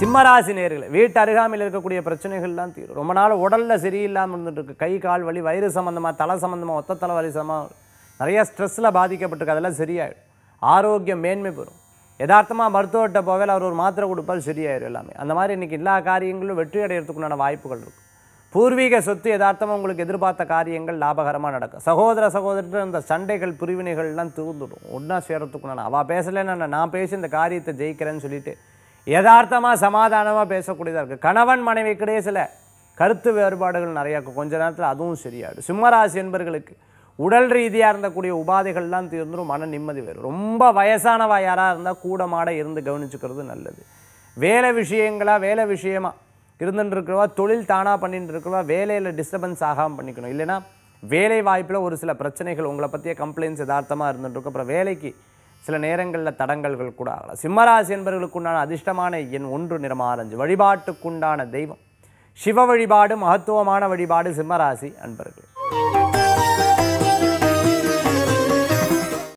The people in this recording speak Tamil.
சிம்மராசி நேர்களே வீட்டு அருகாமையில் இருக்கக்கூடிய பிரச்சனைகள்லாம் தீரும். ரொம்ப நாள் உடலில் சரியில்லாமல் இருந்துட்டு இருக்கு கை கால் வலி வயிறு சம்மந்தமாக தலை சம்மந்தமாக ஒத்த தலை வலி சம்மந்தமாக நிறைய ஸ்ட்ரெஸ்ஸில் பாதிக்கப்பட்டிருக்கு. அதெல்லாம் சரியாயிடும். ஆரோக்கியம் மேன்மை பெறும். யதார்த்தமாக மருத்துவர்கிட்ட போவேல அவர் ஒரு மாத்திரை கொடுப்பால் சரியாயிடும் எல்லாமே. அந்த மாதிரி இன்னைக்கு எல்லா காரியங்களும் வெற்றி அடையிறதுக்குண்டான வாய்ப்புகள் இருக்கும் பூர்வீக சொத்து யதார்த்தமாக உங்களுக்கு எதிர்பார்த்த காரியங்கள் லாபகரமாக நடக்கும். சகோதர சகோதரர்கிட்ட இந்த சண்டைகள் பிரிவினைகள்லாம் தூந்துடும் ஒன்றா சேரத்துக்குண்டான. அவள் பேசலைன்னா நான் பேசி இந்த காரியத்தை ஜெயிக்கிறேன்னு சொல்லிட்டு யதார்த்தமாக சமாதானமாக பேசக்கூடியதாக இருக்குது கணவன் மனைவிக்கிடையே சில கருத்து வேறுபாடுகள் நிறையா இருக்கும் கொஞ்ச நேரத்தில் அதுவும் சரியாயிடும். சிம்மராசி என்பர்களுக்கு உடல் ரீதியாக இருந்தக்கூடிய உபாதைகள்லாம் தீர்ந்துடும் மன நிம்மதி வரும் ரொம்ப வயசானவா யாராக இருந்தால் கூட மாட இருந்து கவனிச்சுக்கிறது நல்லது. வேலை விஷயங்களா வேலை விஷயமா இருந்துட்டு இருக்கிறவா தொழில் தானாக பண்ணிட்டு இருக்கிறவா வேலையில் டிஸ்டர்பன்ஸ் ஆகாமல் பண்ணிக்கணும். இல்லைன்னா வேலை வாய்ப்பில் ஒரு சில பிரச்சனைகள் உங்களை பற்றிய கம்ப்ளைண்ட்ஸ் யதார்த்தமாக இருந்துட்டு இருக்கும் அப்புறம் வேலைக்கு சில நேரங்களில் தடங்கல்கள் கூட ஆகலாம். சிம்மராசி என்பவர்களுக்குண்டான அதிர்ஷ்டமான எண் ஒன்று நிறம் ஆரஞ்சு வழிபாட்டுக்குண்டான தெய்வம். சிவ வழிபாடு மகத்துவமான வழிபாடு சிம்மராசி அன்பர்கள்.